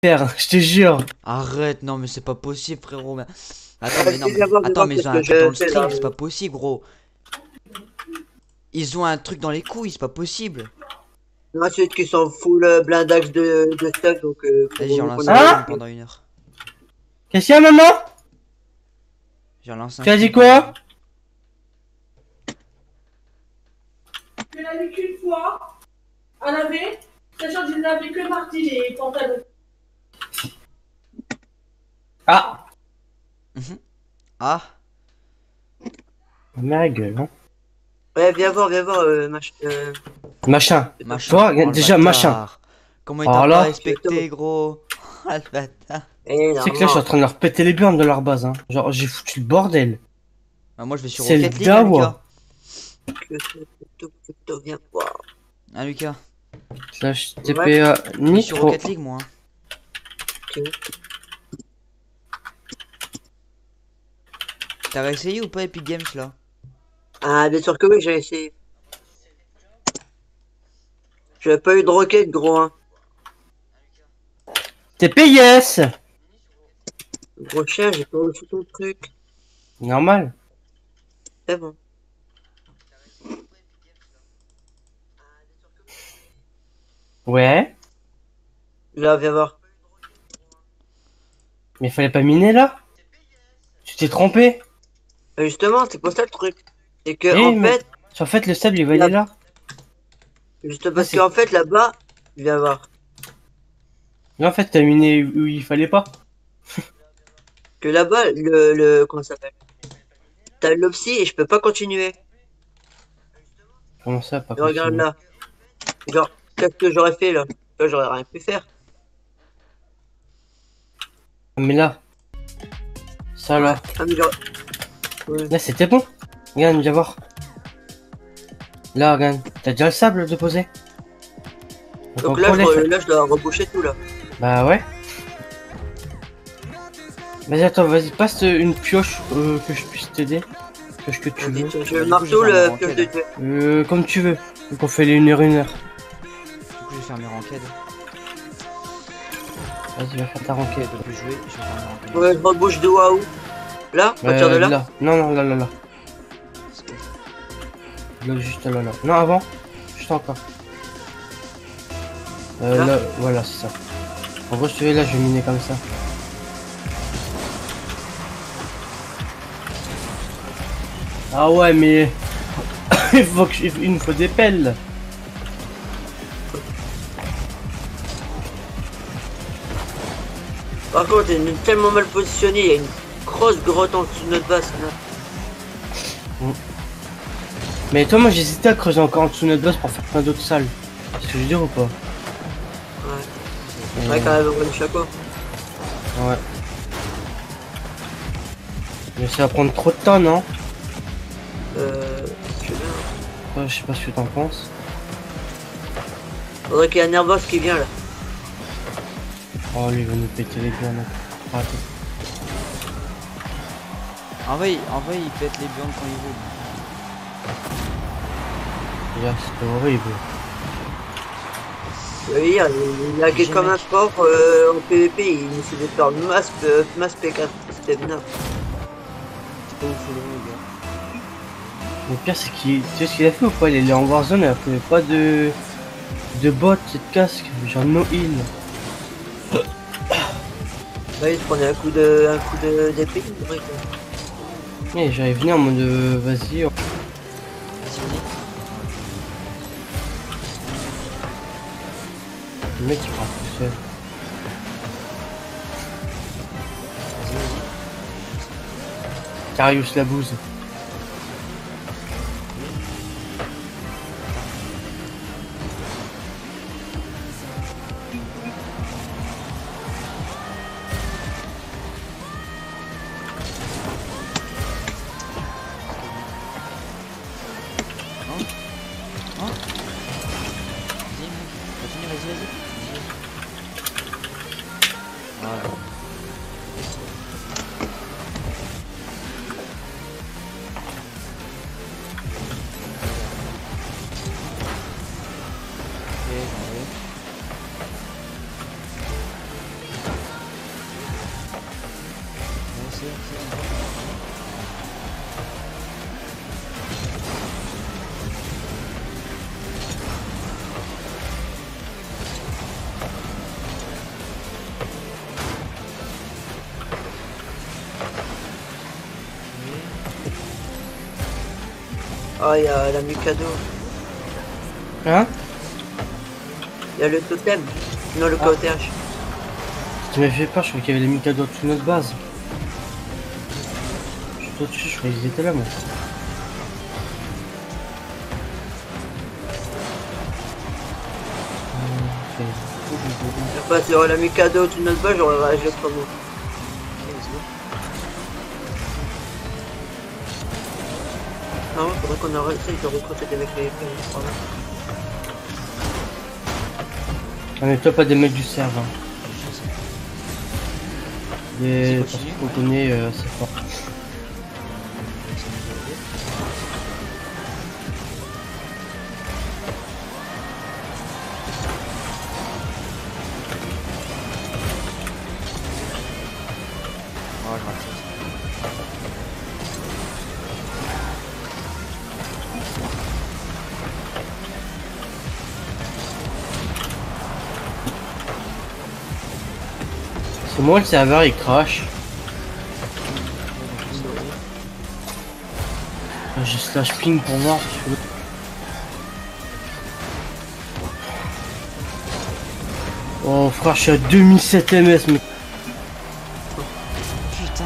Père, je te jure. Arrête, non mais c'est pas possible frérot. mais- Attends Vas-y, mais non, mais... Attends mais ils ont un truc dans le stream, c'est pas possible gros. Ils ont un truc dans les couilles, c'est pas possible. Ensuite, qui sont full euh, blindax de, de stuff, donc. Euh, Vas-y, j'en qu'on lance un Ah pendant une heure. Qu'est-ce qu'il y a, maman? J'en lance un Tu as dit quoi? Je l'ai vu qu'une fois à laver, sachant que je n'avais que mardi les pantalons. Ah Ah Ma gueule, hein. Ouais, viens voir, viens voir, euh, mach... euh, Machin. Machin. Toi, Oh, le déjà, bâtard. machin. Comment il Oh t'a là. pas respecté gros Ah le bâtard. eh, C'est que là, je suis en train de leur péter les burnes de leur base, hein. Genre, j'ai foutu le bordel. Ah, moi je vais sur C'est le Rocket League hein, dawa. Lucas. C'est plutôt, plutôt, viens voir. Hein Lucas Slash TPA Je suis sur Nitro. Rocket League moi. hein. T'as réessayé ou pas Epic Games là? Ah, bien sûr que oui, j'ai essayé. J'avais pas eu de roquette, gros, hein. TPS Gros chien, j'ai pas reçu ton truc. Normal. C'est bon. Ouais. Là, viens voir. Mais il fallait pas miner là? Tu t'es trompé Euh, Justement, c'est pas ça le truc. C'est que, Eh, en mais- fait, En fait, le sable, il va aller là. juste parce c'est- qu'en fait, là-bas, viens voir. Mais en fait, t'as miné où il fallait pas. Que là-bas, le, le, comment ça s'appelle? T'as l'opsi et je peux pas continuer. Comment ça, pas Et regarde possible là. Genre, qu'est-ce que j'aurais fait là? Là, j'aurais rien pu faire. Mais là. Ça là. Ah, mais j'aurais- Ouais. Là, c'était bon. Regarde, viens voir. Là, regarde. T'as déjà le sable de poser Donc là, je, là, dois reboucher tout là. Bah ouais. Vas-y, attends, vas-y, passe une pioche euh, que je puisse t'aider. Pioche que tu Vas-y, veux. je marteau, le pioche de ranked. Dieu. Euh, comme tu veux. Donc on fait les 1 heure, 1 heure. Du coup je vais faire mes ranked. Vas-y, va faire ta je jouer, je vais faire mes ranked. Ouais, je rebouche de waouh. Là, à partir de Euh, là. Non, non, là, là, là. Là, juste là, là. Non, avant. Juste encore. Euh, Là là, voilà, c'est ça. En gros, je là, je vais miner comme ça. Ah ouais, mais... il, faut que... je- il nous faut des pelles. Par contre, il est tellement mal positionné, il y a une grosse grotte en dessous de notre base. là. Mais toi, moi, j'hésitais à creuser encore en dessous de notre base pour faire plein d'autres salles. C'est ce que je veux dire ou pas Ouais. C'est vrai quand même, on le chaco. Ouais. Mais ça va prendre trop de temps, non Euh, je. Ouais, Je sais pas ce que t'en penses. Faudrait qu'il y ait un Nervos qui vient là. Oh, lui, il va nous péter les. Arrête. En vrai, il- en vrai, il pète les burnes quand il veut. Horrible. Je veux dire, il, il a J'ai comme un sport euh, en PVP, il essaie de faire masse, euh, masse P4. C'était bien. C'est pas ouf le gars. Le pire, c'est qu'il. Tu sais ce qu'il a fait ou pas? Il est allé en Warzone, il a fait pas de. de bottes et de casque, genre no heal. Là, il se prenait un coup de, un coup de d'épée. Que- Mais j'allais venir en mode euh, vas-y. Le mec il part tout seul. Carius la bouse. Ah, il y a la Mikado. Hein Il y a le totem. Non, le Ah. cottage. Tu m'as fait peur, je croyais qu'il y avait les Mikado sous notre base. Je suis au-dessus, je croyais qu'ils étaient là, moi. Je sur la Mikado de notre base, j'aurais réagi autrement. Non, il faudrait qu'on arrête de recruter des mecs les à des mecs du serve. Hein. Des Vas-y, parce continue, qu'on ouais. connaît euh, assez fort. Moi le serveur il crash. Je slash ping pour voir si Oh frère je suis à 2007 ms mais Putain,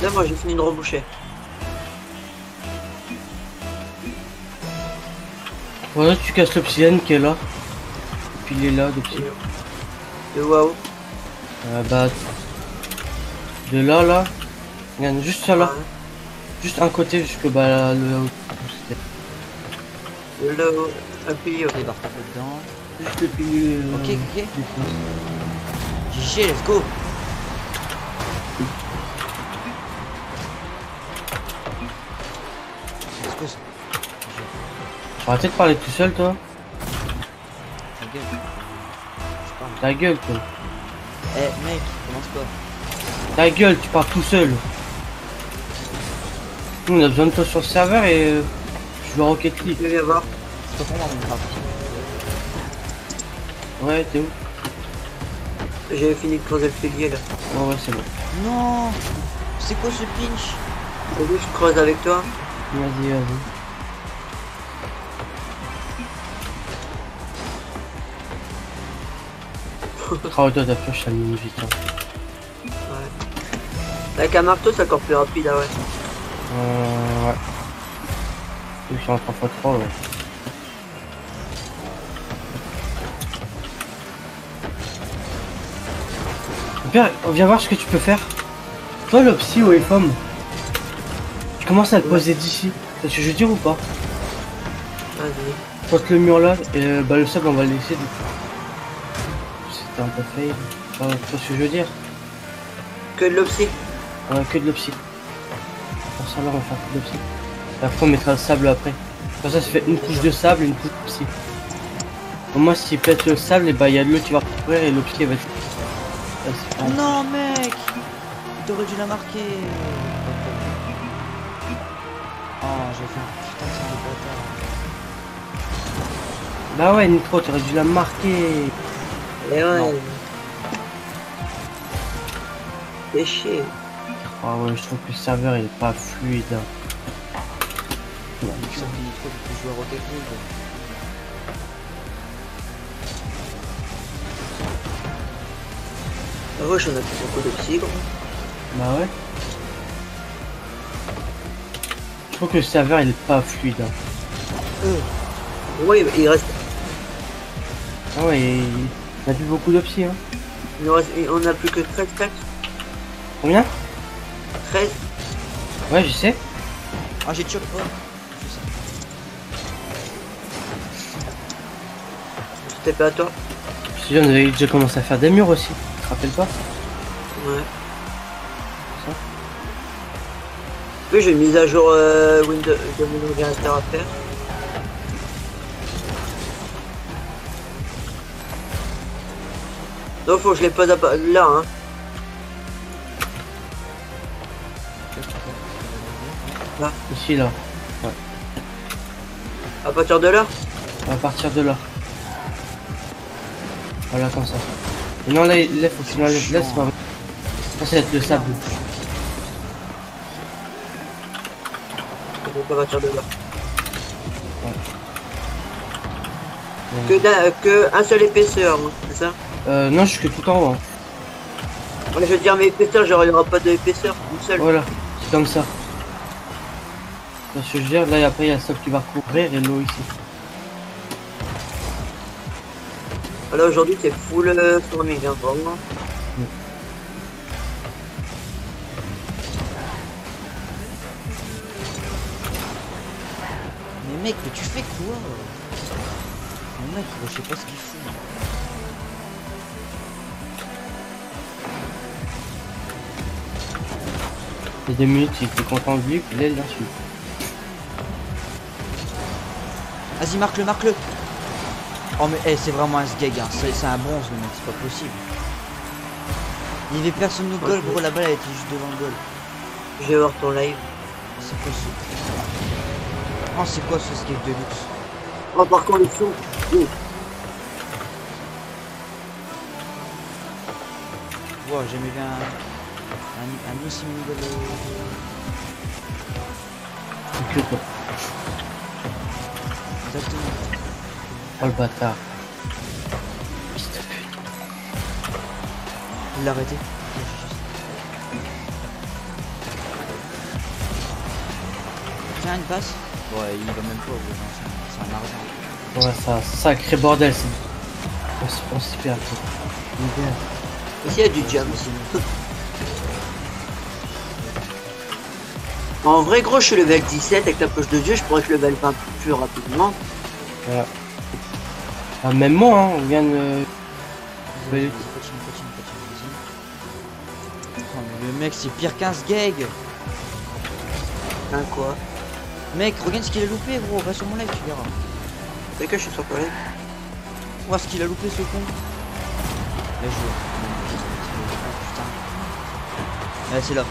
Là, moi, j'ai fini de reboucher. Voilà tu casses l'obsidienne qui est là. Et puis il est là l'obsidienne. Le waouh. Euh, bah de là là. Regarde juste ça là. Juste un côté jusque bah le Le là-haut. Appuyé. Ok, barre tape dedans. Juste le pilier. euh, Ok, ok. GG, let's go. Arrêtez de parler tout seul toi. Ta gueule. Ta gueule toi. Eh mec, commence pas. Ta gueule, tu parles tout seul. Nous, on a besoin de toi sur le serveur et euh, je veux Rocket League. Je viens voir. C'est pas pour moi Minecraft. Ouais, t'es où? J'ai fini de creuser le pilier là. Ouais, ouais, c'est bon. Non C'est quoi ce pinch? Vu, je creuse avec toi. Vas-y, vas-y. Oh, toi, ta pioche, ça mine vite. Hein. Ouais. Avec un marteau, c'est encore plus rapide, ah ouais. Euh, ouais. Je suis en 3x3, ouais. Père, on vient voir ce que tu peux faire. Toi, le psy au FOM, tu commences à le poser d'ici. Que je veux dire ou pas? Vas-y. Contre le mur là, et euh, bah le sable on va le laisser du coup. Un peu fail. Enfin, tu vois ce que je veux dire Que de l'opsie. On a que de l'opsie. Pour ça là on va faire que de l'opsie. Et après on mettra le sable après. Comme ça ça fait une couche de sable et une couche d'opsie. Au moins s'il pète le sable, et bah il y a de l'eau qui va recouvrir et l'opsie elle va être. Ouais, c'est pas- Non mec T'aurais dû la marquer Oh j'ai fait un putain de sang de bâtard. Bah ouais Nitro, t'aurais dû la marquer. Et ouais. Fais chier. Ah ouais, je trouve que le serveur il est pas fluide. de jouer à Rocket League. Ah ouais, j'en ai plus beaucoup d'opsie, gros. Bah ouais. Je trouve que le serveur il est pas fluide. hein. Ouais, il reste. Ah ouais, il il a plus beaucoup d'opsi. Hein. il nous reste- on a plus que 13 tacs. Combien? 13. Ouais, je sais. Ah j'ai tué. Je sais. C'était pas à toi. Si on avait déjà commencé à faire des murs aussi. Tu te rappelles pas? Ouais. Ça. Oui, j'ai une mise à jour euh, Windows de mon ordinateur à faire. Donc faut que je les pose à là, hein. Ici là. À partir de là? À partir de là. Voilà, comme ça. Et non, là, il- là, faut que tu l'enlèves. Là, c'est pas vrai. Ça, c'est le sable. Peux pas partir de là. Ouais. Que, que un seul épaisseur, moi, c'est ça? Euh, non, je suis que tout en haut. hein. Ouais, Je veux dire, mais épaisseur, genre, il n'y aura pas d'épaisseur, une seule. Voilà, c'est comme ça. Parce que je veux dire, là, après, il y a sable qui va couvrir et l'eau ici. Là, aujourd'hui, c'est full euh, storming, hein, vraiment. Mais mec, mais tu fais quoi? Mon mec, je sais pas ce qu'il fout. Il y a deux minutes, il était content de lui, puis là, il l'a su. Vas-y, marque-le, marque-le Oh mais eh, c'est vraiment un sgeg, hein. c'est un bronze le mec, c'est pas possible. Il y avait personne au goal, gros, la balle elle était juste devant le goal? Je vais voir ton live. C'est ce... Oh c'est quoi ce sgeg de luxe? Oh, par contre, le son. oui. Wow, j'ai jamais vu un... Un, un aussi niveau de... C'est que toi. Exactement. Oh le bâtard. Fils de pute. Il l'a arrêté. Tiens, une passe Ouais, il va même pas, gros, non, c'est un- argent. Ouais, ça, sacré bordel, c'est. On s'y perd. quoi. L'hiver. Ici, il y En vrai, gros, je suis level 17 avec la poche de dieu, je pourrais que level 20 plus rapidement. Voilà. Ah, même moi, hein, on vient de. Vas-y, Oui. continue, continue, continue, vas-y. Oh, mais le mec, c'est pire qu'un sgeg Hein, quoi? Mec, regarde ce qu'il a loupé, gros. Va sur mon live, tu verras. C'est que je suis sur collègue. Voir ce qu'il a loupé, ce con. Là, je Putain. Ah, c'est là.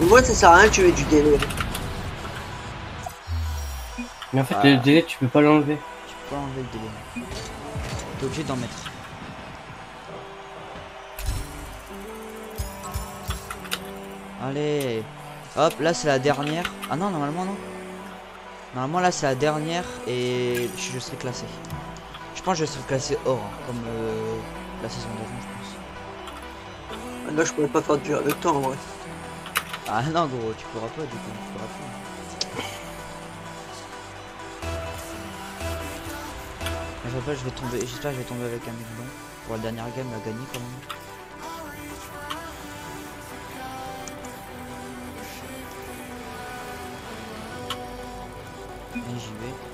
Moi, ça sert à rien de tuer du délai. Mais en fait, Ah. le délai, tu peux pas l'enlever. Tu peux pas enlever le délai. T'es obligé d'en mettre. Allez. Hop, là c'est la dernière. Ah non, normalement non. Normalement là c'est la dernière et je, je serai classé. Je pense que je serai classé or, hein, comme euh, la saison d'avant, je pense. Là, je pourrais pas faire du avec toi, en vrai. Ah non gros, tu pourras pas du coup, tu pourras pas. Je vais tomber, j'espère que je vais tomber avec un mec pour la dernière game, la gagner quand même. J'y vais.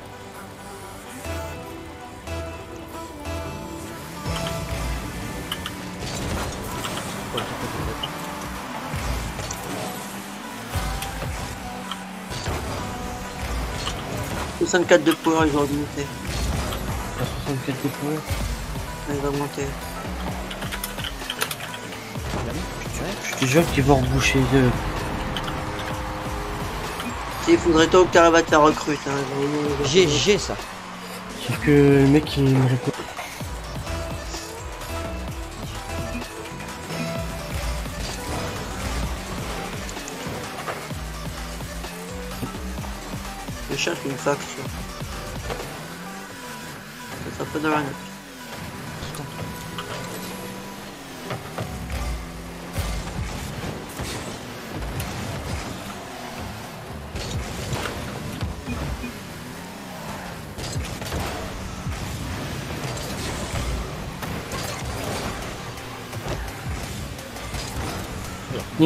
64 de power, ils vont augmenter. À 64 de monter. Tu l'as mis Ouais. Je te jure qu'ils vont reboucher de. Il faudrait toi que t'arrives à ta recrute. Hein. j'ai ça. Sauf que le mec, il me répond.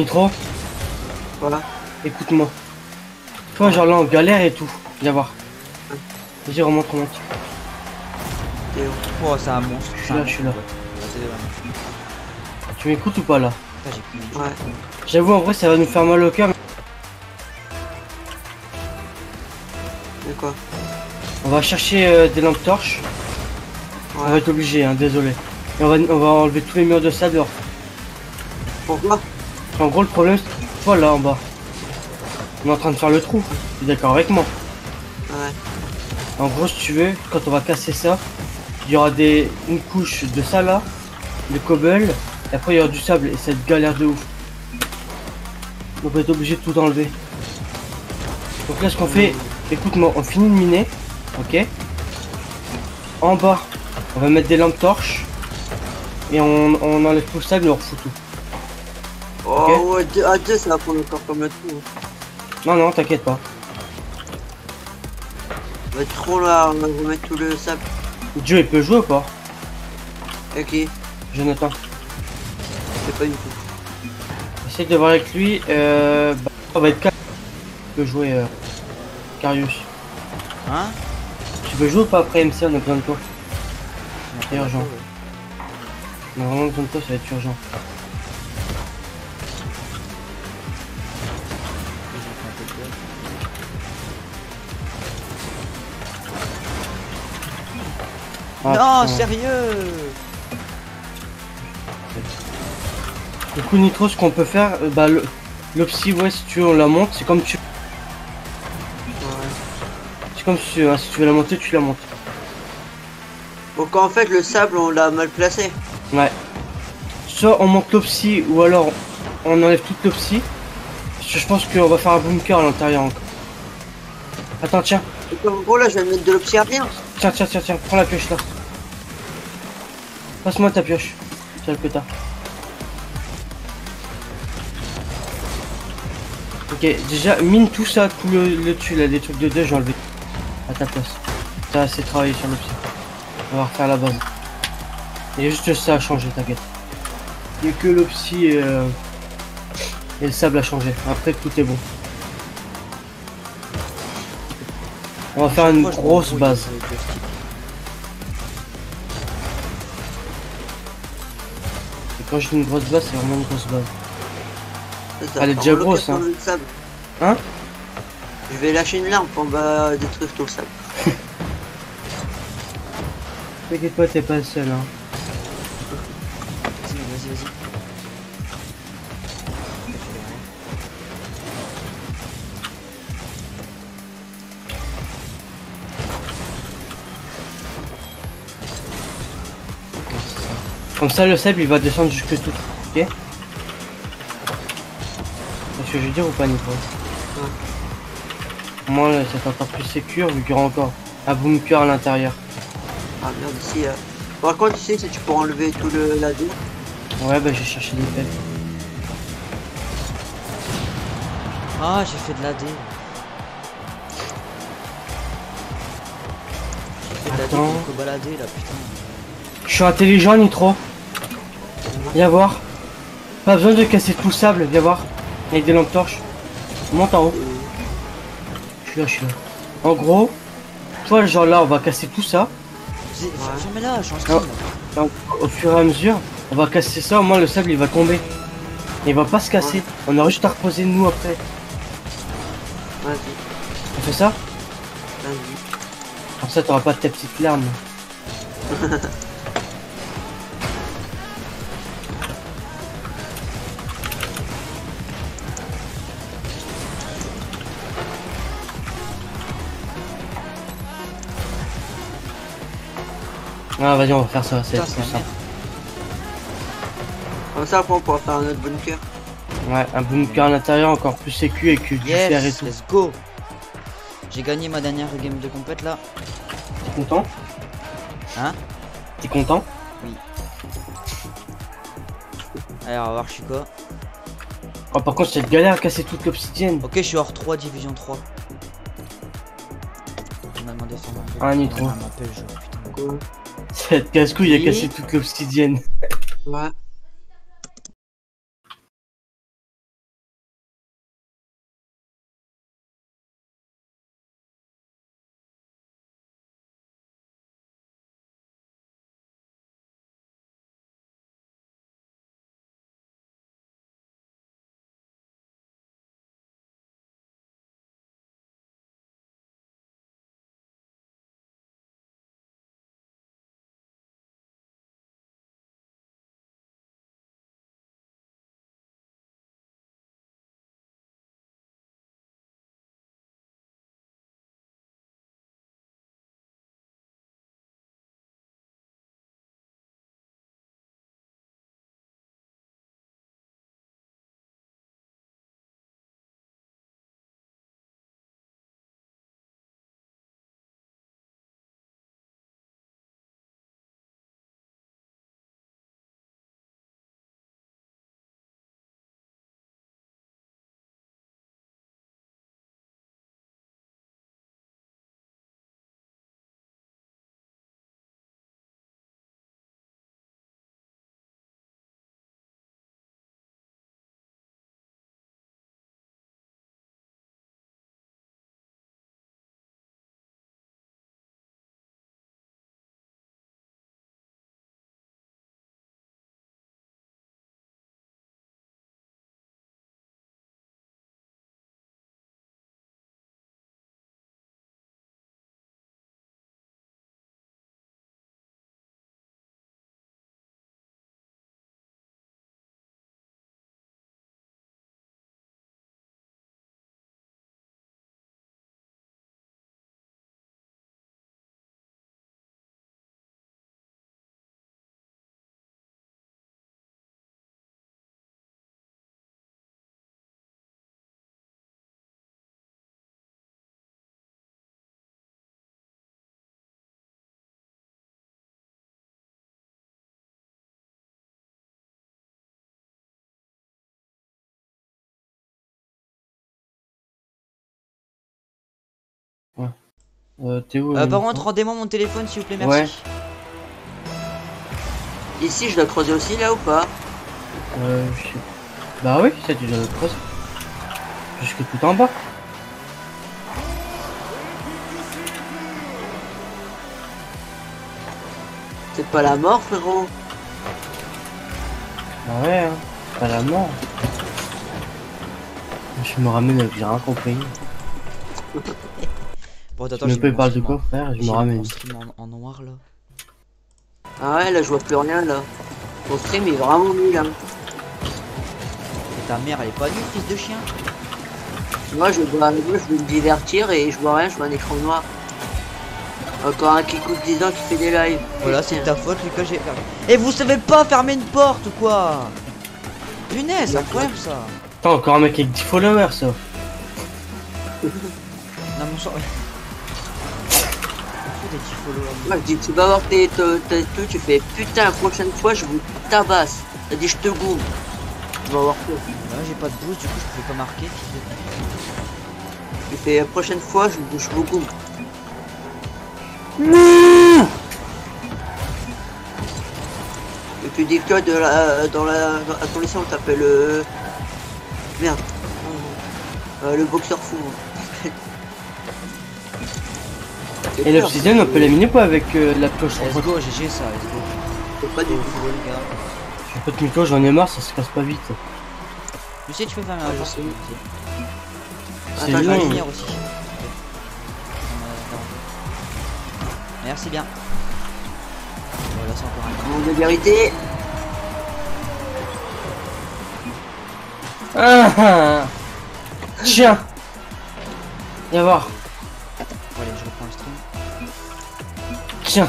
Nitro, Voilà. écoute-moi. Toi, genre là, en galère et tout. Viens voir. Vas-y, remonte, remonte. Oh, c'est un monstre. Je suis là, je suis là. Tu m'écoutes ou pas là? Ouais. J'avoue, en vrai, ça va nous faire mal au cœur. mais quoi? On va chercher euh, des lampes torches. On va être obligé, hein, désolé. Et on va, on va enlever tous les murs de sable. dehors. Pourquoi? En gros, le problème, c'est là en bas. On est en train de faire le trou. Tu es d'accord avec moi Ouais. En gros, si tu veux, quand on va casser ça, il y aura des, une couche de ça là, de cobble, et après il y aura du sable, et être galère de ouf. Donc on va être obligé de tout enlever. Donc là, ce qu'on fait, écoute-moi, on finit de miner, ok En bas, on va mettre des lampes torches, et on, on enlève tout le sable et on refout tout. Oh ouais, à deux, ça va prendre encore comme le trou. Non, non, t'inquiète pas. Ça va être trop là, on va remettre tout le sable. Dieu, il peut jouer ou pas? Ok, Jonathan. je sais pas du tout. Essaye de voir avec lui. Euh, bah, on va être calme. Tu peux jouer, euh, Carius. Hein? Tu peux jouer ou pas après MC On a besoin de toi. C'est urgent. On a vraiment besoin de toi, ça va être urgent. Ah, non, putain. sérieux Du coup, Nitro, ce qu'on peut faire, euh, bah, le- ouais, si tu veux, on la monte. C'est comme tu. Ouais. C'est comme si, hein, si tu veux la monter, tu la montes. Donc en fait, le sable, on l'a mal placé. Ouais. Soit on monte l'Opsi, ou alors on enlève toute l'Opsi. Parce que Je pense qu'on va faire un bunker à l'intérieur encore. Attends, tiens. Donc en gros, là, je vais mettre de l'obsidienne. Tiens, tiens, tiens, tiens. Prends la pioche là. Passe-moi ta pioche. Celle que t'as. Ok, déjà, mine tout ça, tout le, le dessus là, les trucs de deux, j'ai enlevé. À ta place. T'as assez travaillé sur l'opsi. On va refaire la base. Il y a juste ça à changer, t'inquiète. Il n'y a que l'opsi et, euh, et le sable à changer. Après, tout est bon. On va faire une Moi, grosse base. Et quand je dis une grosse base, c'est vraiment une grosse base. Ça, Elle est déjà grosse, hein. sable. Hein Je vais lâcher une lampe, on va détruire tout le sable. T'inquiète pas, t'es pas le seul. Hein. Comme ça, le sable il va descendre jusque tout. Ok C'est ce que je veux dire ou pas, Nico? Moi, là, c'est encore plus sécure vu qu'il y aura encore un bunker à l'intérieur. Ah merde, ici. euh. Par contre, ici, si tu peux enlever tout le la deux. Ouais, bah j'ai cherché des pelles. Ah, j'ai fait de l'AD. J'ai fait de l'AD balader là, putain. Je suis intelligent, Nitro. Viens voir. Pas besoin de casser tout le sable, viens voir. Avec des lampes torches. Monte en haut. Je suis là, je suis là. En gros, toi, genre là, on va casser tout ça. Ouais. Là, en Ah. au fur et à mesure, on va casser ça, au moins le sable il va tomber. Il va pas se casser. On aura juste à reposer nous après. Vas-y, On fait ça? Vas-y. Comme ça t'auras pas de tes petites larmes. Ah vas-y on va faire ça, c'est merde. Comme ça, après, on pourra faire un autre bunker. Ouais, un bunker à l'intérieur encore plus sécu et que du fer et Yes, tout. let's go. J'ai gagné ma dernière game de compète là. T'es content? Hein? T'es content? Allez, on va voir, je suis quoi? Oh par contre c'est galère à casser toute l'obsidienne. Ok, je suis hors 3, division 3. On m'a demandé son nom. Ah, Nitro. On Cette casse-couille a cassé toute l'obsidienne. Ouais. Euh, t'es où Euh, euh, par Nico contre, rendez-moi mon téléphone s'il vous plaît, Ouais. merci. Ici, je dois creuser aussi là ou pas Euh, je sais. Bah oui, ça tu dois le creuser. Jusque tout en bas. C'est pas la mort, frérot. Bah ouais, hein. Pas la mort. Je me ramène j'ai rien compris. Bon, attends, j'ai peux parler de quoi frère Je me ramène. en, en noir là. Ah ouais, là, je vois plus rien là. Mon stream est vraiment nul. Hein. Et ta mère elle est pas nulle, fils de chien Moi, je dois, je veux me divertir et je vois rien, je vois un écran noir. Encore un qui coûte 10 ans qui fait des lives. Voilà, c'est ta faute, Lucas, j'ai fermé. Et vous savez pas fermer une porte ou quoi? Punaise, c'est un problème ça Attends, encore un mec avec 10 followers ça. Non, mon sang. Followers. Moi, je dis, tu vas voir tes, trucs, tu fais putain, la prochaine fois, je vous tabasse. T'as dit, je te goûte. Tu vas voir quoi? J'ai pas de boost, du coup, je pouvais pas marquer, Tu fais la prochaine fois, je, vous- je vous goûte. Et tu dis que de la, dans la, dans, à ton lycée, on t'appelle euh, merde, Euh, le boxeur fou. J'ai Et peur, l'obsidienne on peut l'éliminer pas avec euh, la cloche Let's go, GG ça, let's go. c'est pas du tout. les gars. Je peux te micro, j'en ai marre, ça se casse pas vite. Tu sais, tu peux faire un Ah, je sais. C'est Attends, Je vais long. lumière aussi. Merci bien. Voilà, c'est encore un. Moment de vérité. Ah, ah. Tiens Viens voir. Tiens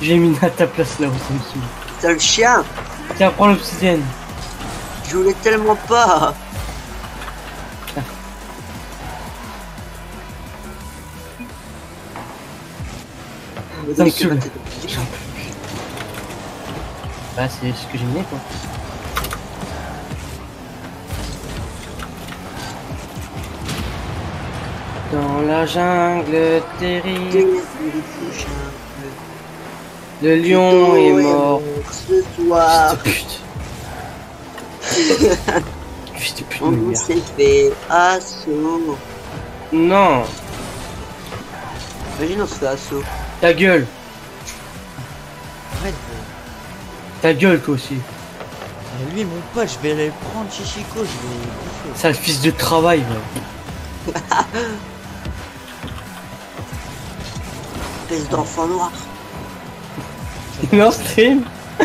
J'ai mis à ta place là où ça me saoule. Putain, le chien, Tiens, prends l'obsidienne. je voulais tellement pas. Ça me saoule. Bah, c'est ce que j'ai mis quoi. Dans la jungle terrible, le lion est mort. Ce soir, Putain. Putain, on s'est fait assaut. Non, Imagine, on se fait assaut. ta gueule, Arrête, ta gueule toi aussi. lui, mon pote, je vais aller prendre Chichico, je vais bouffer. Sale fils de travail, va. Espèce d'enfant noir. Il est en stream.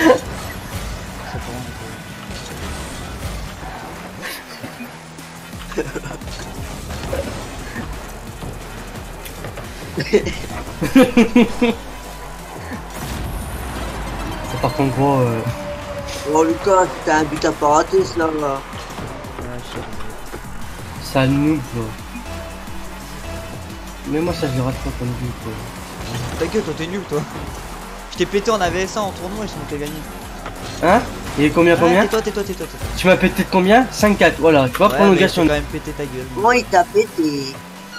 Ça par contre gros, euh, Oh Lucas, t'as un but à pas rater, cela. là. ça va. Mais moi ça je le rate pas comme but quoi. Ta gueule, toi, t'es nul, toi. Je t'ai pété en AVS1 en tournoi et c'est moi qui ai gagné. Hein Il est combien Ah, combien Tais-toi, tais-toi, tais-toi, tais-toi. Tu m'as pété de combien 5-4, voilà, tu vois, Ouais, mais prolongation. quand même pété ta gueule. Comment il t'a pété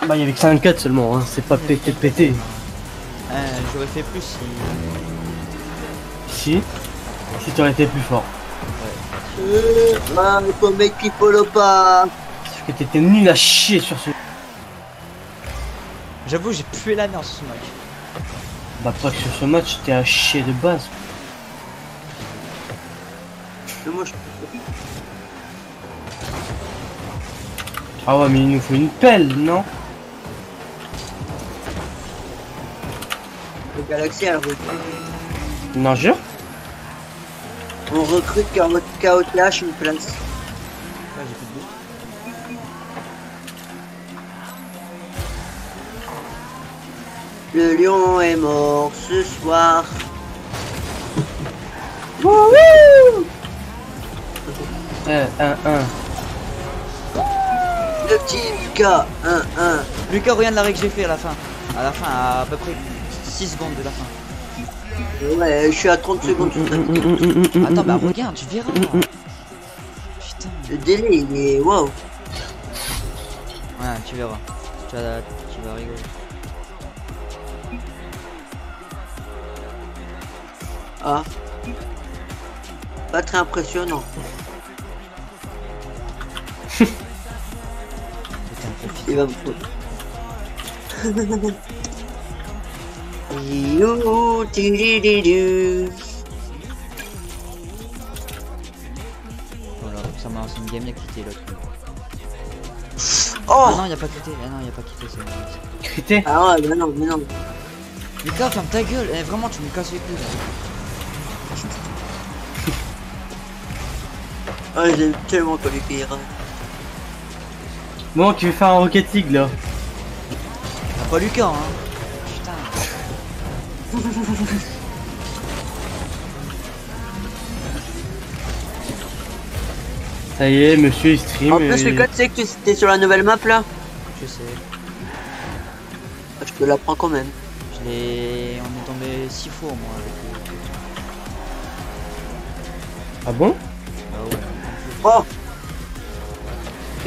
Bah il y avait que 5-4 seulement, hein. c'est pas pété pété. Ah, J'aurais fait plus si. Si Si t'aurais été plus fort. Euh, Ah, ton mec qui follow pas. Parce que t'étais nul à chier sur ce. J'avoue, j'ai pué la merde sur ce match. Bah pas que sur ce match, t'es à chier de base. Mais moi, je Ah ouais mais il nous faut une pelle, non? Le Galaxy, elle recrute. Non jure On recrute KOTH une place. Le lion est mort ce soir. Euh, 1-1. Le petit Lucas, 1-1. Lucas, regarde la règle que j'ai fait à la fin. À la fin, à, à peu près 6 secondes de la fin. Ouais, je suis à 30 secondes. Attends, bah regarde, tu verras. Putain. Le délai, il est waouh. Ouais, tu verras. Tu vas, tu vas rigoler. Ah. Pas très impressionnant. Il va me foutre. You, di-di-di-du. Voilà, ça m'a lancé une game, il a quitté l'autre. Oh Ah non, il a pas quitté. Ah non, il a pas quitté, c'est. Crité Ah ouais, bah non, mais non. Lucas, ferme ta gueule. Eh, vraiment, tu me casses les couilles. là. Ah, j'aime tellement pas les pires. Bon, tu veux faire un Rocket League là Ah, pas Lucas, hein. Putain. Ça y est, monsieur il stream. En plus, et- Lucas, tu sais que t'es sur la nouvelle map là Je sais. Ah, Je te la prends quand même. Je l'ai. On est tombé 6 fois au moins avec. Ah bon? Ah ouais. Oh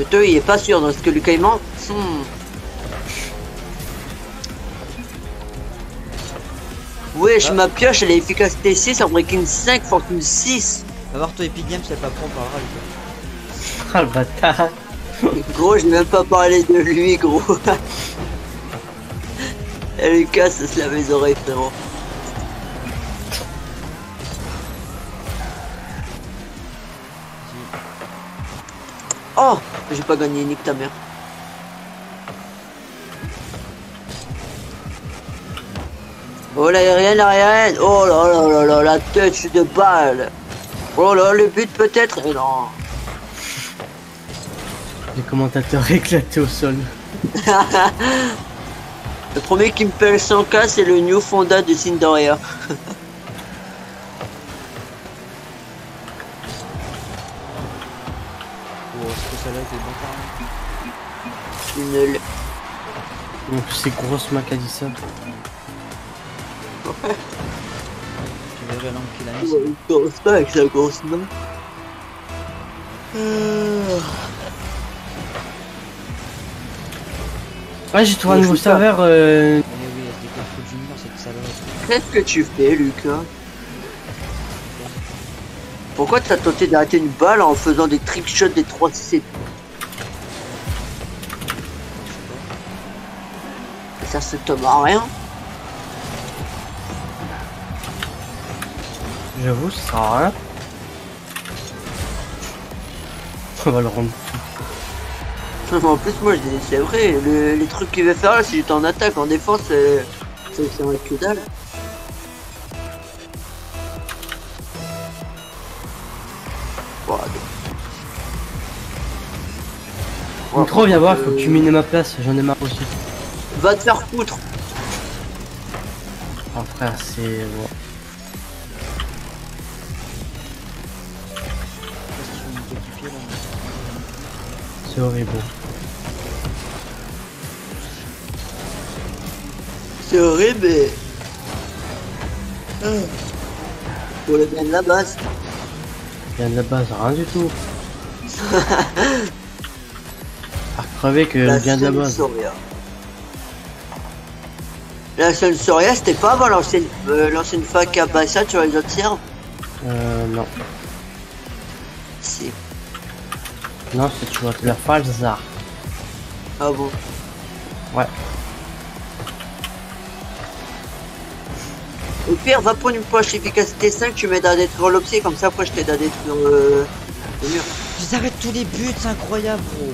toi, il est pas sûr dans ce que Lucas il ment. Hmm. Wesh, Ah. ma pioche, elle a efficacité 6 en breaking 5, fortune 6. Va voir toi Epic Games, c'est pas on parlera Lucas. Ah le bâtard Gros, j'ai même pas parlé de lui, gros. Et Lucas, ça se lave les oreilles, frérot. J'ai pas gagné, nique ta mère. Oh l'aérienne, l'aérienne Oh là là là là, la tête de balle Oh là, le but peut-être Eh non Les commentateurs éclatés au sol. Le premier qui me paye 100k, c'est le New Fonda de Cinderia. En plus, c'est grosse Mac a dit ça. Tu verrais l'angle qu'il a mis. Il commence pas avec sa grosse main. Euh, Ouais, j'ai trouvé un Je nouveau serveur. Euh... Eh. Qu'est-ce que tu fais, Lucas? Pourquoi t'as tenté d'arrêter une balle en faisant des trick shots des 3 C Ça se tombe à rien. J'avoue, ça sert à rien. On va le rendre. En plus, moi, c'est vrai, le- les trucs qu'il veut faire là, si j'étais en attaque, en défense, euh, ça aurait que dalle. Voilà. Micro, viens voir, faut que tu mines ma place, j'en ai marre aussi. Va te faire foutre Ah frère, c'est... C'est horrible. C'est horrible, mais... Ah. Pour le bien de la base. A de la base, rien du tout. À crever que le bien de la base. La seule Soria, c'était pas avant l'ancienne euh, l'ancienne fac à Bassa sur les autres serres Euh, non. Si. Non, c'est toujours la Falzar. Ah bon? Ouais. Au pire, va prendre une poche efficacité 5, tu m'aides à détruire l'obsier, comme ça après je t'aide à détruire euh, le mur. Ils arrêtent tous les buts, c'est incroyable, gros.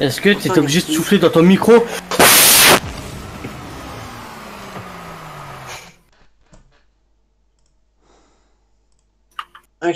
Est-ce que t'es obligé de souffler dans ton micro Un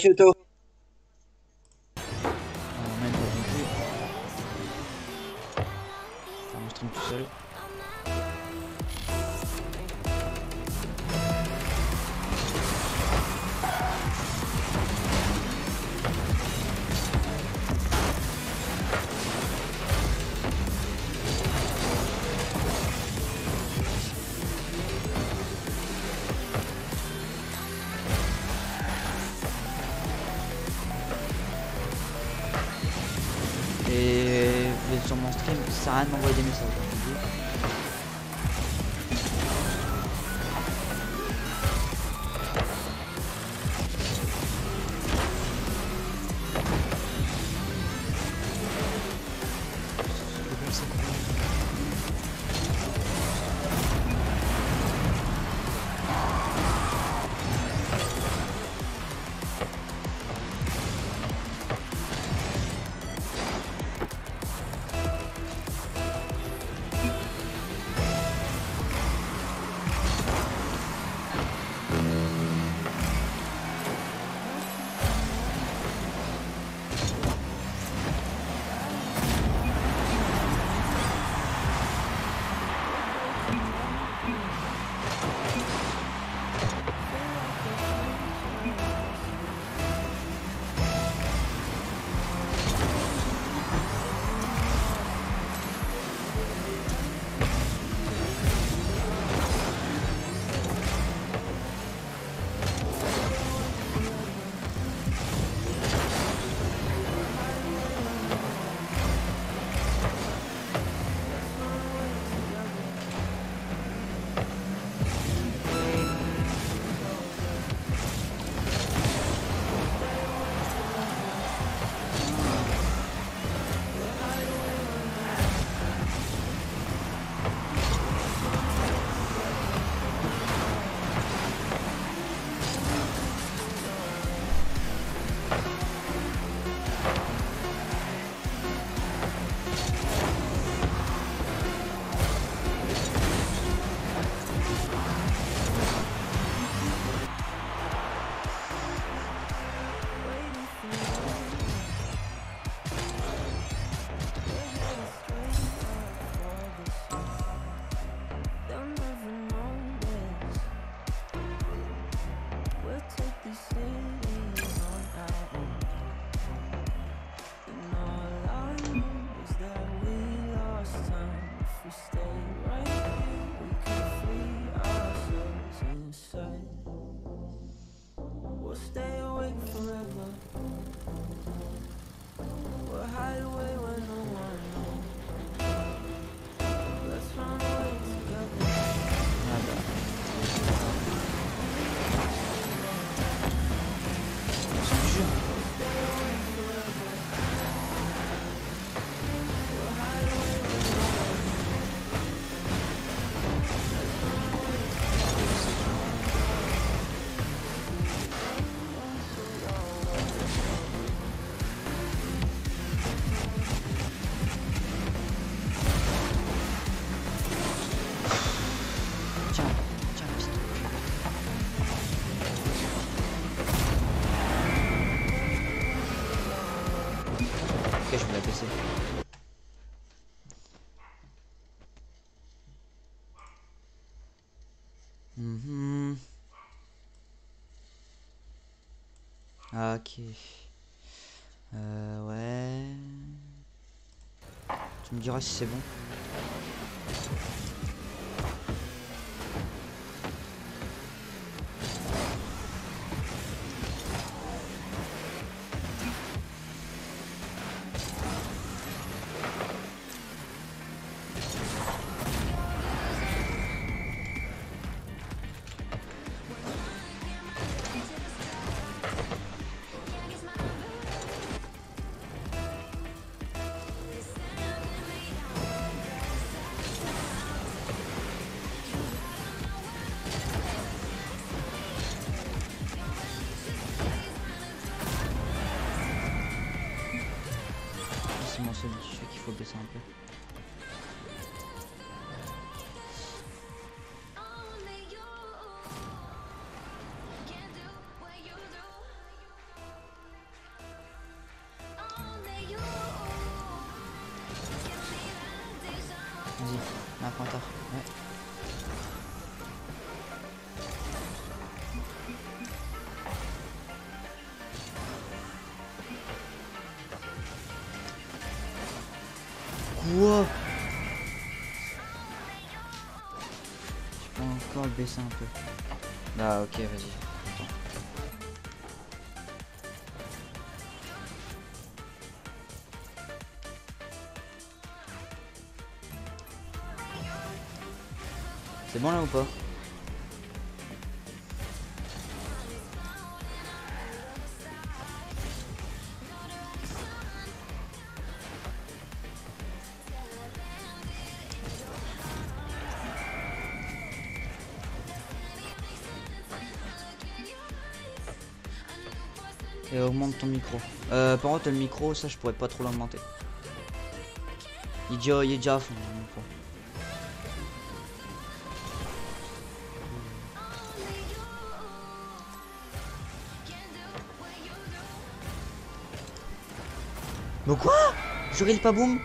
Euh, ouais. Tu me diras si c'est bon. Je baisser un peu. Ah ok vas-y. C'est bon là ou pas? Et augmente ton micro. Euh, par contre, le micro, ça, je pourrais pas trop l'augmenter. Il il est déjà à fond, micro. Mais quoi? J'aurais le pas boum?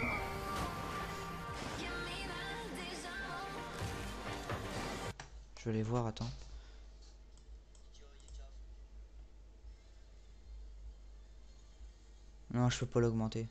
Je peux pas l'augmenter.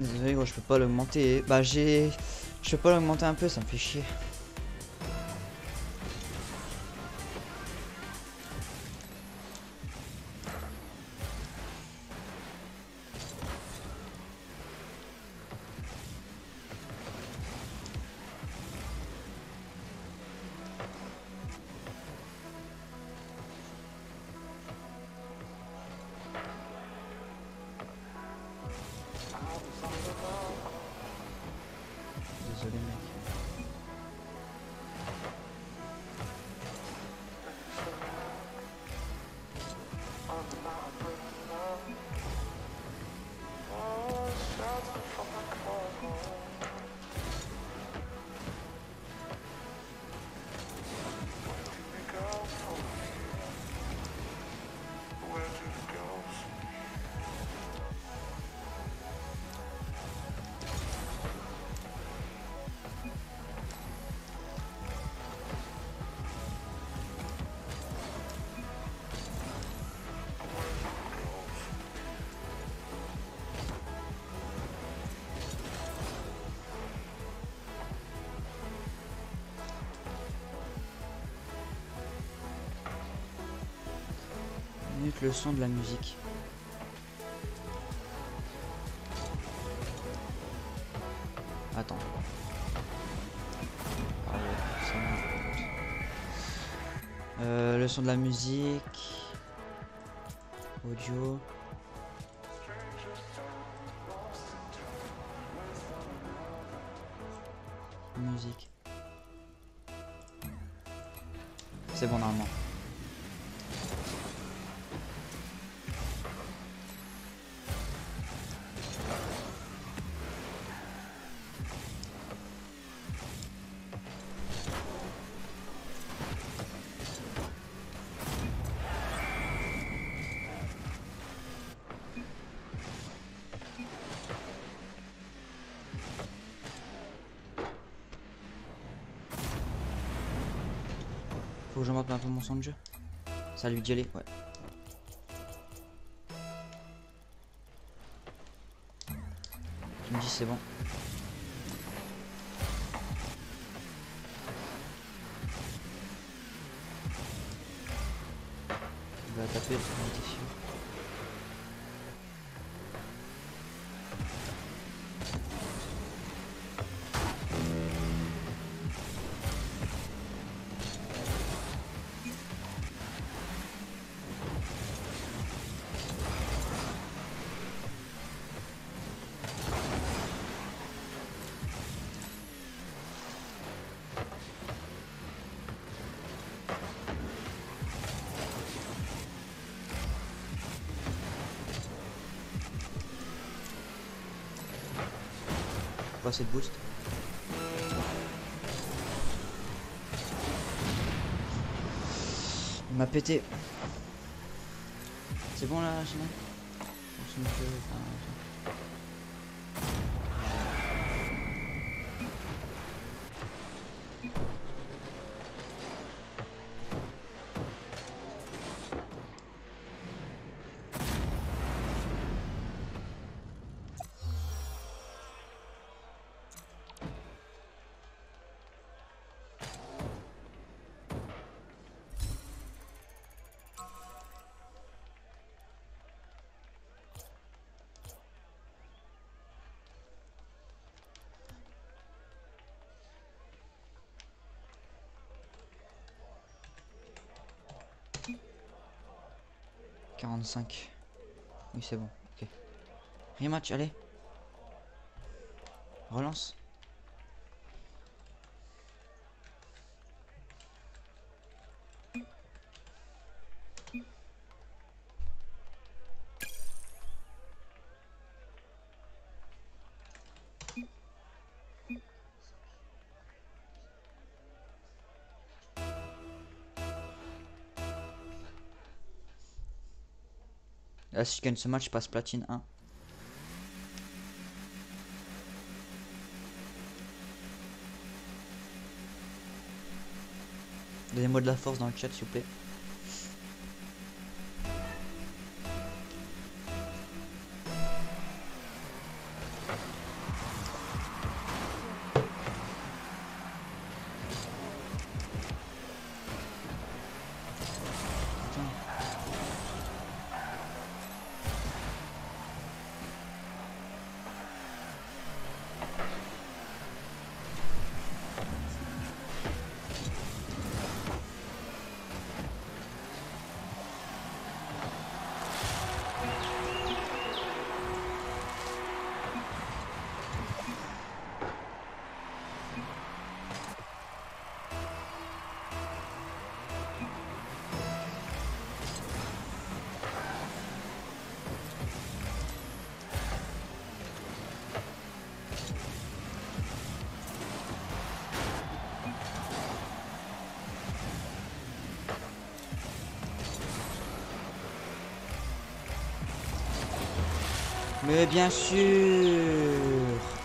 Désolé gros, je peux pas l'augmenter. Bah j'ai... Je peux pas l'augmenter un peu, ça me fait chier. Le son de la musique. Attends. Euh, le son de la musique. Audio. Musique. C'est bon normalement. De jeu. Ça lui d'y aller, ouais. Tu me dis c'est bon. Pas assez de boost. Il m'a pété. C'est bon là, China 45. Oui, c'est bon. Ok. Rematch, allez. Relance. Là, si je gagne ce match, je passe platine 1. Donnez-moi de la force dans le chat, s'il vous plaît. Mais bien sûr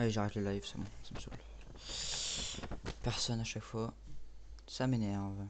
Allez, j'arrête le live, c'est bon, ça me saoule. Personne à chaque fois. Ça m'énerve.